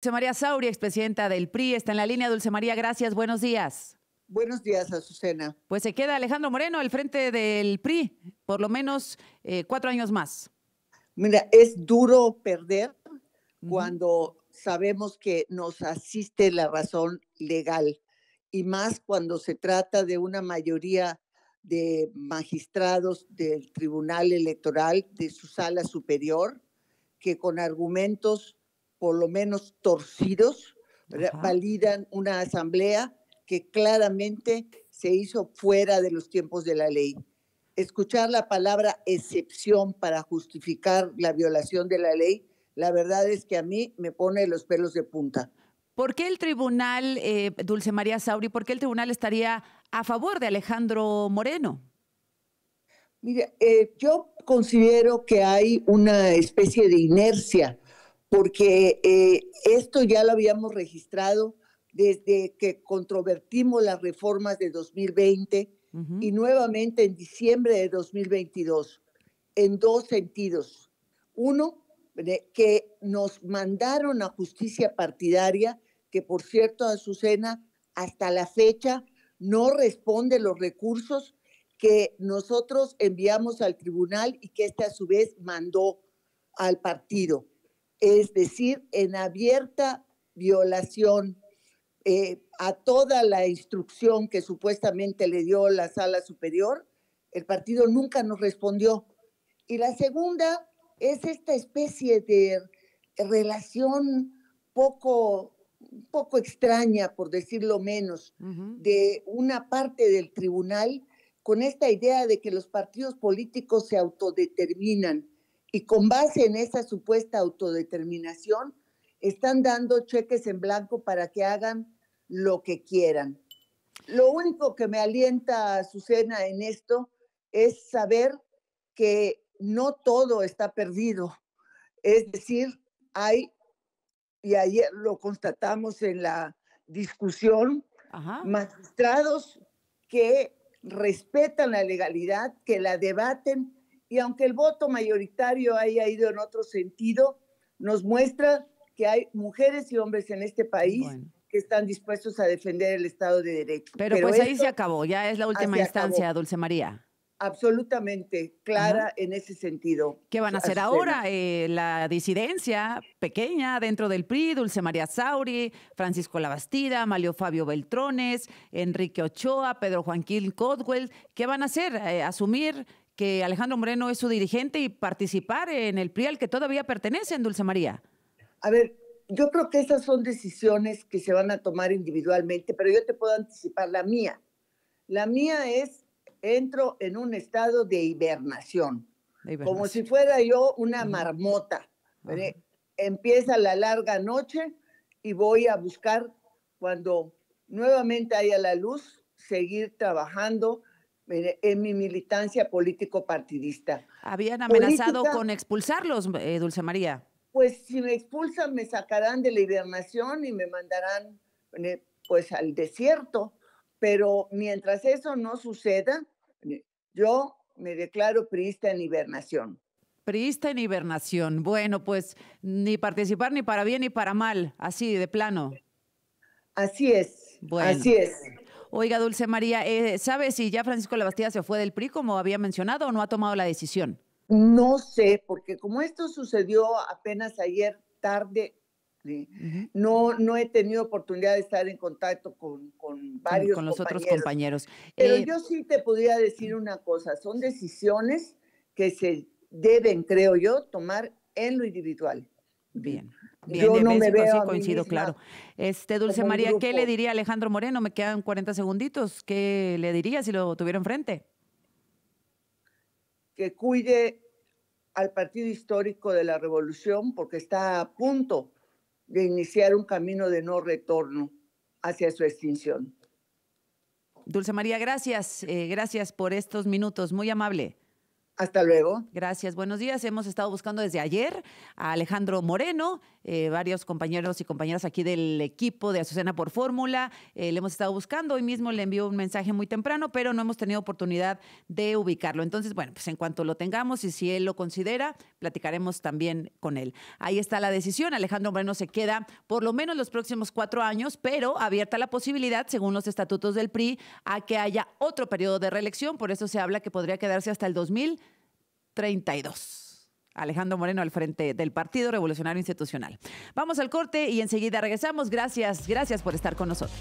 Dulce María Sauri, expresidenta del PRI, está en la línea. Dulce María, gracias, buenos días. Buenos días, Azucena. Pues se queda Alejandro Moreno al frente del PRI, por lo menos eh, cuatro años más. Mira, es duro perder cuando sabemos que nos asiste la razón legal y más cuando se trata de una mayoría de magistrados del Tribunal Electoral de su sala superior que con argumentos por lo menos torcidos, validan una asamblea que claramente se hizo fuera de los tiempos de la ley. Escuchar la palabra excepción para justificar la violación de la ley, la verdad es que a mí me pone los pelos de punta. ¿Por qué el tribunal, eh, Dulce María Sauri, por qué el tribunal estaría a favor de Alejandro Moreno? Mire, eh, yo considero que hay una especie de inercia porque eh, esto ya lo habíamos registrado desde que controvertimos las reformas de 2020 y nuevamente en diciembre de 2022, en dos sentidos. Uno, que nos mandaron a justicia partidaria, que por cierto, Azucena, hasta la fecha no responde los recursos que nosotros enviamos al tribunal y que este a su vez mandó al partido es decir, en abierta violación eh, a toda la instrucción que supuestamente le dio la sala superior, el partido nunca nos respondió. Y la segunda es esta especie de relación poco, poco extraña, por decirlo menos, de una parte del tribunal con esta idea de que los partidos políticos se autodeterminan y con base en esa supuesta autodeterminación, están dando cheques en blanco para que hagan lo que quieran. Lo único que me alienta, Susana, en esto es saber que no todo está perdido. Es decir, hay, y ayer lo constatamos en la discusión, magistrados que respetan la legalidad, que la debaten y aunque el voto mayoritario haya ido en otro sentido, nos muestra que hay mujeres y hombres en este país que están dispuestos a defender el Estado de Derecho. Pero, pues ahí se acabó, ya es la última instancia, Dulce María. Absolutamente clara en ese sentido. ¿Qué van a hacer ahora? Eh, la disidencia pequeña dentro del PRI, Dulce María Sauri, Francisco Labastida, Malio Fabio Beltrones, Enrique Ochoa, Pedro Joaquín Codwell. ¿Qué van a hacer? Eh, ¿Asumir que Alejandro Moreno es su dirigente y participar en el PRI al que todavía pertenece en Dulce María? A ver, yo creo que esas son decisiones que se van a tomar individualmente, pero yo te puedo anticipar la mía. La mía es, entro en un estado de hibernación, como si fuera yo una marmota. Empieza la larga noche y voy a buscar cuando nuevamente haya la luz, seguir trabajando en mi militancia político-partidista. Habían amenazado con expulsarlos, eh, Dulce María. Pues si me expulsan, me sacarán de la hibernación y me mandarán eh, pues al desierto. Pero mientras eso no suceda, eh, yo me declaro priista en hibernación. Priista en hibernación. Bueno, pues ni participar ni para bien ni para mal, así de plano. Así es. Bueno. Así es. Oiga, Dulce María, eh, ¿sabe si ya Francisco Labastida se fue del PRI, como había mencionado, o no ha tomado la decisión? No sé, porque como esto sucedió apenas ayer tarde, no, no he tenido oportunidad de estar en contacto con, con varios con, los otros compañeros. Pero eh, yo sí te podría decir una cosa, son decisiones que se deben, creo yo, tomar en lo individual. Bien. Yo no me veo coincido, claro. Este Dulce María, ¿qué le diría Alejandro Moreno? Me quedan 40 segunditos. ¿Qué le diría si lo tuviera enfrente? Que cuide al partido histórico de la revolución porque está a punto de iniciar un camino de no retorno hacia su extinción. Dulce María, gracias. Eh, gracias por estos minutos. Muy amable. Hasta luego. Gracias, buenos días. Hemos estado buscando desde ayer a Alejandro Moreno. Eh, varios compañeros y compañeras aquí del equipo de Azucena por Fórmula. Eh, le hemos estado buscando. Hoy mismo le envió un mensaje muy temprano, pero no hemos tenido oportunidad de ubicarlo. Entonces, bueno, pues en cuanto lo tengamos y si él lo considera, platicaremos también con él. Ahí está la decisión. Alejandro Moreno se queda por lo menos los próximos cuatro años, pero abierta la posibilidad, según los estatutos del PRI, a que haya otro periodo de reelección. Por eso se habla que podría quedarse hasta el 2032. Alejandro Moreno al frente del Partido Revolucionario Institucional. Vamos al corte y enseguida regresamos. Gracias, gracias por estar con nosotros.